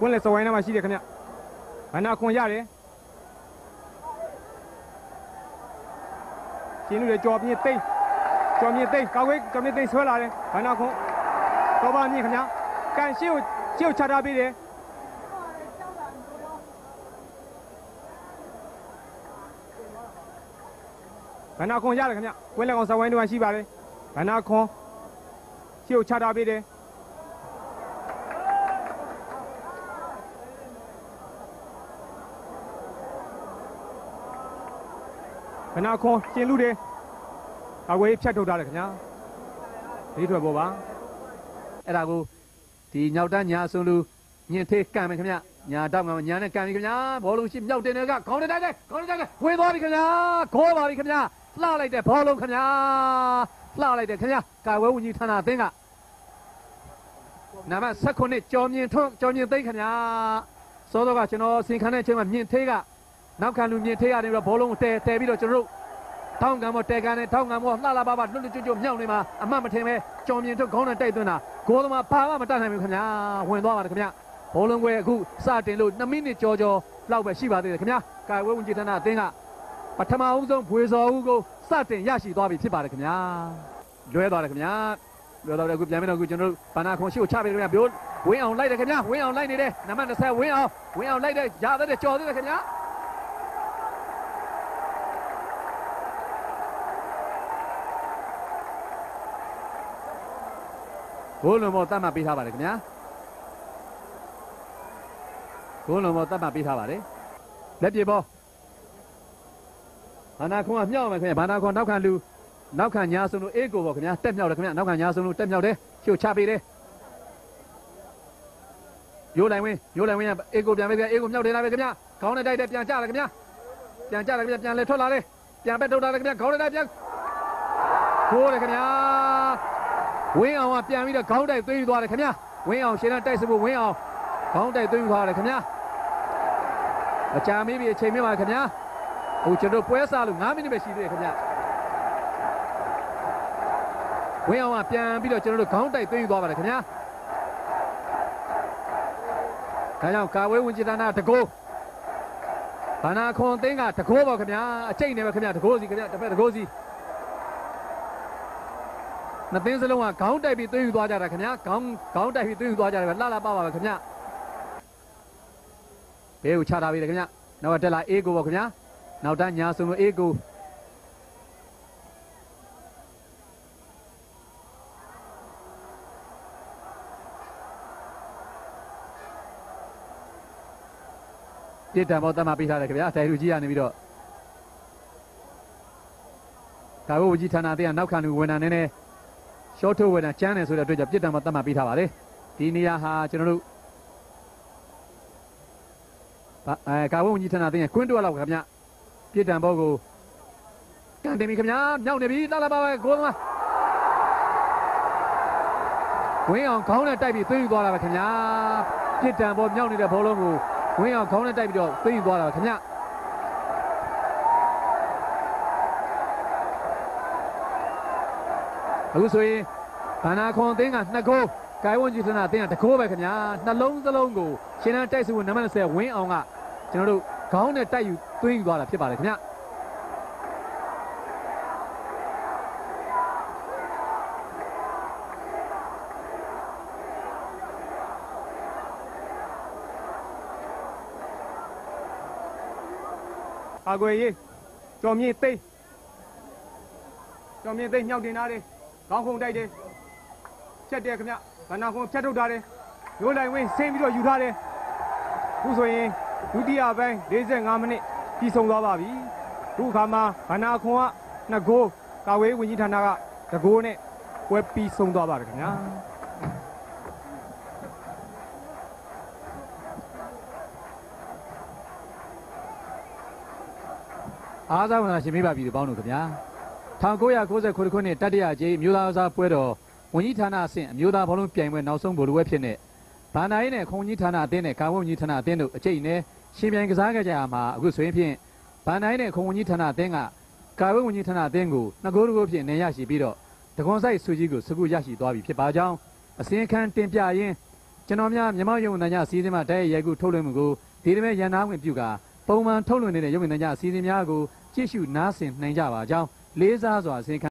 ကွင်းလေစဝိုင်းထဲမှာရှိတယ်ခင်ဗျဘန္နာခွန်ရတယ်ရှင်းလူတွေကြော်ပြင်းသိမ့်ကြော်မြင့်သိမ့်ကောက်ဝေးကြော်မြင့်သိမ့်ဆွဲလာတယ်ဘန္နာခွန်တော့ပါမြင့်ခင်ဗျကန်ရှင်းကိုရှင်းကိုချထားပေးတယ်ဘန္နာခွန်ရတယ်ခင်ဗျကွင်းလေကောင်စဝိုင်းထဲမှာရှိပါတယ်ဘန္နာခွန်ရှင်းကိုချထားပေးတယ် ခဏခွန်ကျင်လူတယ်အဝေးဖြတ်ထုတ်ထားတယ်ခင်ဗျာဒီထွက်ပေါ်ပါအဲ့ဒါကိုဒီညောက်တန်းညာဆုံးလူညင်သေးကန်မယ်ခင်ဗျညာတော့မှာညာနဲ့ကန်ပြီခင်ဗျဘောလုံးရှိမြောက်တင်တွေကခေါင်းတိုက်တယ်ခေါင်းတိုက်တယ်ဝင်သွားပြီခင်ဗျခေါ်ပါပြီခင်ဗျလှလိုက်တဲ့ဘောလုံးခင်ဗျလှလိုက်တယ်ခင်ဗျကာဝဲဝင်ကြီးဌာနအသင်းကနာမ16ကျော်မြင်ထွန်းကျော်မြင်သိမ့်ခင်ဗျစောတော့ကကျွန်တော်စင်ခံတဲ့အချိန်မှာမြင်သေးက နောက်ခံလူမြင်သေးရတယ်ပြီးတော့ဘောလုံးကိုတဲတဲပြီးတော့ကျွန်တော်တို့ထောင်းကံမောတဲကန်နဲ့ထောင်းကံမောလှလှပပလွတ်လွတ်ကျွတ်ကျွတ်မြောက်နေမှာအမှတ်မထင်ပဲကြော်မြင်ထုတ်ခေါင်းနဲ့တိုက်သွင်းတာဂိုးသမားဘာမှမတတ်နိုင်ဘူးခင်ဗျာဝင်သွားပါတယ်ခင်ဗျာဘောလုံးကွဲအခုစတင်လို့2မိနစ်ကျော်ကျော်လောက်ပဲရှိပါသေးတယ်ခင်ဗျာကာဝဲဝင်ကြီးဌာနအသင်းကပထမဦးဆုံးဘွေစော်ဦးကိုစတင်ရရှိသွားပြီဖြစ်ပါတယ်ခင်ဗျာလွဲသွားတယ်ခင်ဗျာလွဲသွားတယ်အခုပြန်ပြီးတော့အခုကျွန်တော်တို့ဘာနာခွန်ရှိကိုချပေးတယ်ခင်ဗျာပြိုးဝင်းအောင်လိုက်တယ်ခင်ဗျာဝင်းအောင်လိုက်နေတယ်နံပါတ်20ဝင်းအောင်ဝင်းအောင်လိုက်တယ်ရသေးတယ်ကြော်သေးတယ်ခင်ဗျာ ဂိုးလုံးမောတတ်မှတ်ပေးထားပါတယ်ခင်ဗျာဂိုးလုံးမောတတ်မှတ်ပေးထားပါတယ်လက်ပြေဘောဘာနာခွန်ကမြောက်မယ်ခင်ဗျာဘာနာခွန်နောက်ခံလူနောက်ခံညာဆုံးလို့အေးကိုပေါ့ခင်ဗျာတက်မြောက်တယ်ခင်ဗျာနောက်ခံညာဆုံးလို့တက်မြောက်တယ်ချို့ချပေးတယ်ရိုးလိုက်ဝင်းရိုးလိုက်ဝင်းကအေးကိုပြန်ပေးပြန်အေးကိုမြောက်တယ်လာပဲခင်ဗျာခေါင်းနဲ့တိုက်တယ်ပြန်ကြတယ်ခင်ဗျာပြန်ကြတယ်ခင်ဗျာပြန်လဲထွက်လာတယ်ပြန်ပဲထုတ်လာတယ်ခင်ဗျာခေါင်းနဲ့တိုက်ပြန်ခိုးတယ်ခင်ဗျာ ဝင်းအောင်ကပြန်ပြီးတော့ခေါင်းတိုက်သွေးယူသွားတယ်ခင်ဗျာဝင်းအောင်ရှင်နဲ့တိုက်စဖို့ဝင်းအောင်ခေါင်းတိုက်သွေးယူသွားတယ်ခင်ဗျာအချာမေးပြီးအချိန်မြင့်ပါခင်ဗျာဟိုကျွန်တော်ပွဲစားလို့9မိနစ်ပဲရှိသေးတယ်ခင်ဗျာဝင်းအောင်ကပြန်ပြီးတော့ကျွန်တော်တို့ခေါင်းတိုက်သွေးယူသွားပါတယ်ခင်ဗျာဒါကြောင့်ကာဝေးဝင်จิตနာတကိုးဘာနာခွန်သိန်းကတကိုးပါခင်ဗျာအကျိတ်နေပဲခင်ဗျာတကိုးစီခင်ဗျာတစ်ဖက်တကိုးစီ နှစ်သင်းစလုံးကခေါင်းတိုက်ပြီးသွေးယူသွားကြတာခင်ဗျာခေါင်းခေါင်းတိုက်ပြီးသွေးယူသွားကြတယ်ပဲလှလှပပါပဲခင်ဗျာဘေးကိုချထားပြီလေခင်ဗျာနောက်ကတက်လာအေးကိုပေါ့ခင်ဗျာနောက်တန်းညာဆုံးလို့အေးကိုပြစ်တံပေါ်တတ်မှပေးထားတယ်ခင်ဗျာတိုင်လူကြီးကနေပြီးတော့ကာဝဝကြီးဌာနတဲ့ကနောက်ခံလူဝန်ထမ်းနေနေ ရှော့ထုတ်ဝယ်တာကျန်းတယ်ဆိုတဲ့အတွက်ကြောင့်ပြစ်ဒဏ်မှာသတ်မှတ်ပေးထားပါတယ်ဒီနေရာဟာကျွန်တော်တို့ဘာအဲကာဝုံကြီးဌာနအသိရင်ကွင်းတွက်လောက်ခင်ဗျပြစ်ဒဏ်ဘောကိုကန်တင်ပြီခင်ဗျာမြောက်နေပြီလာလာပါပဲကိုသမားဝင်းအောင်ခေါင်းနဲ့တိုက်ပြီးသွင်းယူသွားတာပဲခင်ဗျာပြစ်ဒဏ်ဘောမြောက်နေတဲ့ဘောလုံးကိုဝင်းအောင်ခေါင်းနဲ့တိုက်ပြီးတော့သွင်းယူသွားတာပဲခင်ဗျာ အခုဆိုရင်ဘာနာခွန်အသင်းကနှစ်ဂိုးဂိုင်းဝွန်ဂျီထနာအသင်းကတစ်ဂိုးပဲခင်ဗျာနှလုံးစလုံးကိုရှင်နန်းတိုက်စုဝင်နံပါတ်20ဝင်းအောင်ကကျွန်တော်တို့ခေါင်းနဲ့တိုက်ယူသွင်းယူသွားတာဖြစ်ပါတယ်ခင်ဗျာအာကွယ်ရေးကြော်မြင့်သိမ့်ကြော်မြင့်သိမ့်ညှောက်တင်ထားတယ် ခေါင်းခုန်တိုက်တယ်ချက်တယ်ခင်ဗျဘန္နာခွန်ဖြတ်ထုတ်ထားတယ်ရိုးလိုက်ဝင်းဆင်းပြီးတော့ယူထားတယ်အခုဆိုရင်ဒုတိယပိုင်း45မိနစ်ပြီးဆုံးသွားပါပြီအခုအခါမှာဘန္နာခွန်ကနှစ်ဂိုးကာဝေးဝင်ကြီးဌာနကတစ်ဂိုးနဲ့ပွဲပြီးဆုံးသွားပါတယ်ခင်ဗျာအားစားဝန်သားရှင်မိဘပြည်သူပေါင်းတို့ခင်ဗျာ 1990ခုနှစ်တတိယကြိမ်မြို့သားစားပွဲတော်ဝန်ကြီးဌာနအဆင့်အမျိုးသားဘောလုံးပြိုင်ပွဲနောက်ဆုံးဗိုလ်လူပွဲဖြစ်နေဗန္ဒာရေးနဲ့ခုံကြီးဌာနအသင်းနဲ့ကာဝဝန်ကြီးဌာနအသင်းတို့အကျိတ်နဲ့ရှင်ပြိုင်ကစားခဲ့ကြရမှာအခုဆိုရင်ဖြင့်ဗန္ဒာရေးနဲ့ခုံဝန်ကြီးဌာနအသင်းကကာဝဝန်ကြီးဌာနအသင်းကိုနှစ်ကိုးတစ်ကိုးဖြင့်နေရရှိပြီးတော့တကွန်ဆိုင်စုကြီးကိုစကုရရှိသွားပြီဖြစ်ပါကြောင်းအစင်းခန်းတင်ပြရင်းကျွန်တော်များမြန်မာရုံဝန်ထမ်းများအစည်းအဝေးမှာတိုက်ရိုက်ရိုက်ကူထုတ်လွှင့်မှုကိုဒီတစ်မဲ့ရန်နာဝင်ပြုကာပုံမှန်ထုတ်လွှင့်နေတဲ့ရုံဝန်ထမ်းများအစည်းအဝေးများကိုကြည့်ရှုနားဆင်နိုင်ကြပါကြောင်း လေးစားစွာအစီအခံ